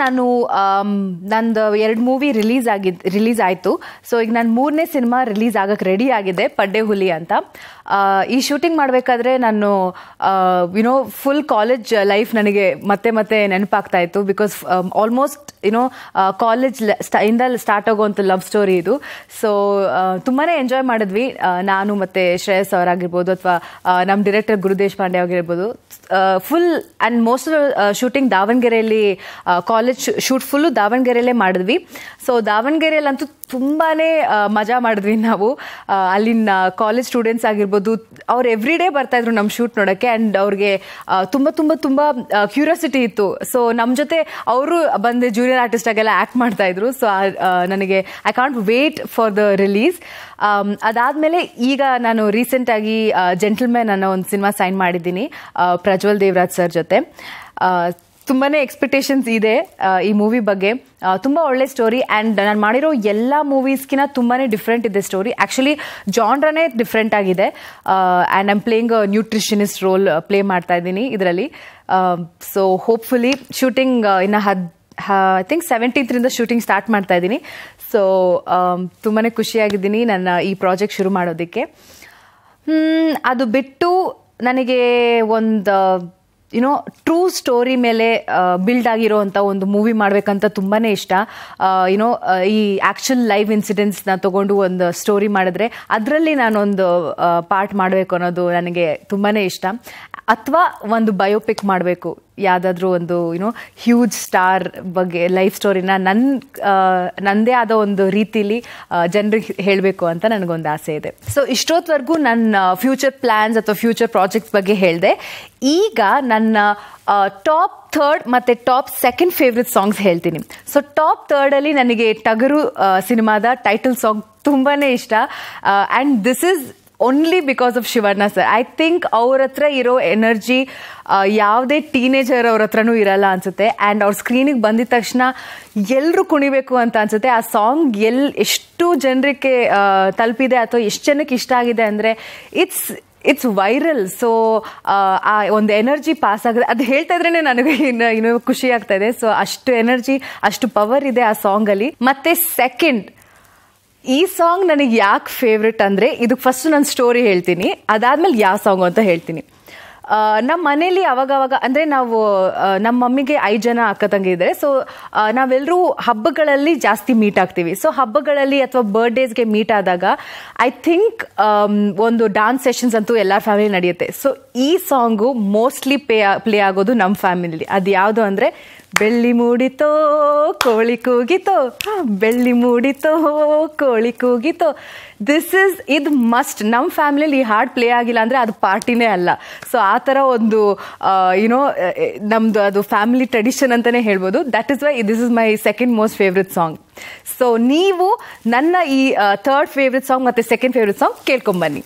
ನಾನು ಆಮ್, ನಂದು ಎರಡು ಮೂವಿ ರಿಲೀಸ್ ಆಗಿದ್ ರಿಲೀಸ್ ಆಯಿತು. ಸೊ ಈಗ ನಾನು ಮೂರನೇ ಸಿನಿಮಾ ರಿಲೀಸ್ ಆಗೋಕ್ಕೆ ರೆಡಿ ಆಗಿದೆ ಪಡ್ಡೆ ಹುಲಿ ಅಂತ. ಈ ಶೂಟಿಂಗ್ ಮಾಡಬೇಕಾದ್ರೆ ನಾನು ಯುನೋ ಫುಲ್ ಕಾಲೇಜ್ ಲೈಫ್ ನನಗೆ ಮತ್ತೆ ಮತ್ತೆ ನೆನಪಾಗ್ತಾ ಇತ್ತು. Because almost you know college ಇಂದ ಸ್ಟಾರ್ಟ್ ಆಗುವಂಥ ಲವ್ ಸ್ಟೋರಿ ಇದು. ಸೊ ತುಂಬಾ ಎಂಜಾಯ್ ಮಾಡಿದ್ವಿ. ನಾನು ಮತ್ತು ಶ್ರೇಯಸ್ ಅವರಾಗಿರ್ಬೋದು ಅಥವಾ ನಮ್ಮ ಡಿರೆಕ್ಟರ್ ಗುರುದೇಶ್ ಪಾಂಡೆ ಆಗಿರ್ಬೋದು ಫುಲ್ ಆ್ಯಂಡ್ ಮೋಸ್ಟ್ ಶೂಟಿಂಗ್ ದಾವಣಗೆರೆಯಲ್ಲಿ ಕಾಲೇಜ್ ಶೂಟ್ ಫುಲ್ಲು ದಾವಣಗೆರೆಯಲ್ಲೇ ಮಾಡಿದ್ವಿ. ಸೊ ದಾವಣಗೆರೆಯಲ್ಲಂತೂ ತುಂಬಾ ಮಜಾ ಮಾಡಿದ್ವಿ ನಾವು. ಅಲ್ಲಿನ ಕಾಲೇಜ್ ಸ್ಟೂಡೆಂಟ್ಸ್ ಆಗಿರ್ಬೋದು, ಅವ್ರು ಎವ್ರಿ ಡೇ ಬರ್ತಾ ಇದ್ರು ನಮ್ಮ ಶೂಟ್ ನೋಡೋಕ್ಕೆ ಆ್ಯಂಡ್ ಅವ್ರಿಗೆ ತುಂಬ ತುಂಬ ತುಂಬ ಕ್ಯೂರಿಯಾಸಿಟಿ ಇತ್ತು. ಸೊ ನಮ್ಮ ಜೊತೆ ಅವರು ಬಂದು ಜೂನಿಯರ್ ಆರ್ಟಿಸ್ಟ್ ಆಗೆಲ್ಲ ಆ್ಯಕ್ಟ್ ಮಾಡ್ತಾಯಿದ್ರು ಸೊ ನನಗೆ I can't wait for the release ಅದಾದಮೇಲೆ ಈಗ ನಾನು ರೀಸೆಂಟಾಗಿ ಜೆಂಟಲ್ಮ್ಯಾನ್ ಅನ್ನೋ ಒಂದು ಸಿನಿಮಾ ಸೈನ್ ಮಾಡಿದ್ದೀನಿ ಪ್ರಜ್ವಲ್ ದೇವರಾಜ್ ಸರ್ ಜೊತೆ. ತುಂಬಾನೇ ಎಕ್ಸ್ಪೆಕ್ಟೇಷನ್ಸ್ ಇದೆ ಈ ಮೂವಿ ಬಗ್ಗೆ. ತುಂಬ ಒಳ್ಳೆ ಸ್ಟೋರಿ ಆ್ಯಂಡ್ ನಾನು ಮಾಡಿರೋ ಎಲ್ಲ ಮೂವೀಸ್ಗಿನ ತುಂಬಾ ಡಿಫ್ರೆಂಟ್ ಇದೆ ಸ್ಟೋರಿ ಆ್ಯಕ್ಚುಲಿ ಜಾನ್ರನೇ ಡಿಫ್ರೆಂಟ್ ಆಗಿದೆ. And I'm playing nutritionist role play ಮಾಡ್ತಾ ಇದ್ದೀನಿ ಇದರಲ್ಲಿ. ಸೊ ಹೋಪ್ಫುಲಿ ಶೂಟಿಂಗ್ ಇನ್ನು ಹದ್ ಐ ಥಿಂಕ್ ಸೆವೆಂಟೀನ್ತ್ರಿಂದ ಶೂಟಿಂಗ್ ಸ್ಟಾರ್ಟ್ ಮಾಡ್ತಾ ಇದ್ದೀನಿ. ಸೊ ತುಂಬಾ ಖುಷಿಯಾಗಿದ್ದೀನಿ ನನ್ನ ಈ ಪ್ರಾಜೆಕ್ಟ್ ಶುರು ಮಾಡೋದಕ್ಕೆ. ಅದು ಬಿಟ್ಟು ನನಗೆ ಒಂದು ಯುನೋ ಟ್ರೂ ಸ್ಟೋರಿ ಮೇಲೆ ಬಿಲ್ಡ್ ಆಗಿರೋವಂಥ ಒಂದು ಮೂವಿ ಮಾಡಬೇಕಂತ ತುಂಬಾ ಇಷ್ಟ. ಯುನೋ ಈ ಆ್ಯಕ್ಚುಲ್ ಲೈವ್ ಇನ್ಸಿಡೆಂಟ್ಸ್ನ ತಗೊಂಡು ಒಂದು ಸ್ಟೋರಿ ಮಾಡಿದ್ರೆ ಅದರಲ್ಲಿ ನಾನೊಂದು ಪಾರ್ಟ್ ಮಾಡಬೇಕು ಅನ್ನೋದು ನನಗೆ ತುಂಬಾ ಇಷ್ಟ. ಅಥವಾ ಒಂದು ಬಯೋಪಿಕ್ ಮಾಡಬೇಕು. ಯಾವುದಾದ್ರೂ ಒಂದು ಯುನೋ ಹ್ಯೂಜ್ ಸ್ಟಾರ್ ಬಗ್ಗೆ ಲೈಫ್ ಸ್ಟೋರಿನ ನನ್ನ ನನ್ನದೇ ಆದ ಒಂದು ರೀತಿಲಿ ಜನರಿಗೆ ಹೇಳಬೇಕು ಅಂತ ನನಗೊಂದು ಆಸೆ ಇದೆ. ಸೊ ಇಷ್ಟೊತ್ತವರೆಗೂ ನನ್ನ ಫ್ಯೂಚರ್ ಪ್ಲ್ಯಾನ್ಸ್ ಅಥವಾ ಫ್ಯೂಚರ್ ಪ್ರಾಜೆಕ್ಟ್ಸ್ ಬಗ್ಗೆ ಹೇಳಿದೆ. ಈಗ ನನ್ನ ಟಾಪ್ ಥರ್ಡ್ ಮತ್ತು ಟಾಪ್ ಸೆಕೆಂಡ್ ಫೇವ್ರೆಟ್ ಸಾಂಗ್ಸ್ ಹೇಳ್ತೀನಿ. ಸೊ ಟಾಪ್ ಥರ್ಡಲ್ಲಿ ನನಗೆ ಟಗರು ಸಿನಿಮಾದ ಟೈಟಲ್ ಸಾಂಗ್ ತುಂಬಾ ಇಷ್ಟ. And this is only because of Shivanna sir I think ಅವ್ರ ಹತ್ರ ಇರೋ ಎನರ್ಜಿ ಯಾವುದೇ ಟೀನೇಜರ್ ಅವ್ರ ಹತ್ರನೂ ಇರಲ್ಲ ಅನ್ಸುತ್ತೆ. ಆ್ಯಂಡ್ ಅವ್ರ ಸ್ಕ್ರೀನಿಗೆ ಬಂದಿದ ತಕ್ಷಣ ಎಲ್ಲರೂ ಕುಣಿಬೇಕು ಅಂತ ಅನ್ಸುತ್ತೆ. ಆ ಸಾಂಗ್ ಎಲ್, ಎಷ್ಟು ಜನರಿಗೆ ತಲುಪಿದೆ ಅಥವಾ ಎಷ್ಟು ಜನಕ್ಕೆ ಇಷ್ಟ ಆಗಿದೆ ಅಂದರೆ ಇಟ್ಸ್ ಇಟ್ಸ್ ವೈರಲ್ ಸೊ ಆ ಒಂದು ಎನರ್ಜಿ ಪಾಸ್ ಆಗಿದೆ ಅದು ಹೇಳ್ತಾ ಇದ್ರೇನೆ ನನಗೆ ಇನ್ನು, ಇನ್ನೂ ಖುಷಿ ಆಗ್ತಾ ಇದೆ. ಸೊ ಅಷ್ಟು ಎನರ್ಜಿ ಅಷ್ಟು ಪವರ್ ಇದೆ ಆ ಸಾಂಗಲ್ಲಿ ಮತ್ತೆ ಸೆಕೆಂಡ್ ಈ ಸಾಂಗ್ ನನಗೆ ಯಾಕೆ ಫೇವ್ರೆಟ್ ಅಂದರೆ ಇದಕ್ಕೆ ಫಸ್ಟ್ ನಾನು ಸ್ಟೋರಿ ಹೇಳ್ತೀನಿ. ಅದಾದ್ಮೇಲೆ ಯಾವ ಸಾಂಗ್ ಅಂತ ಹೇಳ್ತೀನಿ. ನಮ್ಮ ಮನೇಲಿ ಅವಾಗವಾಗ, ಅಂದರೆ ನಾವು ನಮ್ಮ ಮಮ್ಮಿಗೆ ಐದು ಜನ ಅಕ್ಕ ತಂಗಿ ಇದ್ದಾರೆ ಸೊ ನಾವೆಲ್ಲರೂ ಹಬ್ಬಗಳಲ್ಲಿ ಜಾಸ್ತಿ ಮೀಟ್ ಆಗ್ತೀವಿ. ಸೊ ಹಬ್ಬಗಳಲ್ಲಿ ಅಥವಾ ಬರ್ಡೇಸ್ಗೆ ಮೀಟ್ ಆದಾಗ ಐ ಥಿಂಕ್ ಒಂದು ಡಾನ್ಸ್ ಸೆಷನ್ಸ್ ಅಂತೂ ಎಲ್ಲ ಫ್ಯಾಮಿಲಿ ನಡೆಯುತ್ತೆ. ಸೊ ಈ ಸಾಂಗು ಮೋಸ್ಟ್ಲಿ ಪೇ ಪ್ಲೇ ಆಗೋದು ನಮ್ಮ ಫ್ಯಾಮಿಲಿ ಅದು ಯಾವುದು ಅಂದರೆ, ಬೆಳ್ಳಿ ಮೂಡಿತೋ, ಕೋಳಿ ಕೂಗಿತೋ ಬೆಳ್ಳಿ ಮೂಡಿತೋ, ಕೋಳಿ ಕೂಗಿತೋ. ದಿಸ್ ಇಸ್ ಇದು ಮಸ್ಟ್ ನಮ್ಮ ಫ್ಯಾಮಿಲಿಯಲ್ಲಿ ಈ ಹಾಡು ಪ್ಲೇ ಆಗಿಲ್ಲ ಅಂದರೆ ಅದು ಪಾರ್ಟಿನೇ ಅಲ್ಲ. ಸೊ ಆ ಥರ ಒಂದು ಯುನೋ ನಮ್ಮದು ಅದು ಫ್ಯಾಮಿಲಿ ಟ್ರೆಡಿಷನ್ ಅಂತಲೇ ಹೇಳ್ಬೋದು. That is why this is my second most favourite song so ನೀವು ನನ್ನ ಈ ಥರ್ಡ್ ಫೇವ್ರೆಟ್ ಸಾಂಗ್ ಮತ್ತು ಸೆಕೆಂಡ್ ಫೇವ್ರೆಟ್ ಸಾಂಗ್ ಕೇಳ್ಕೊಂಬನ್ನಿ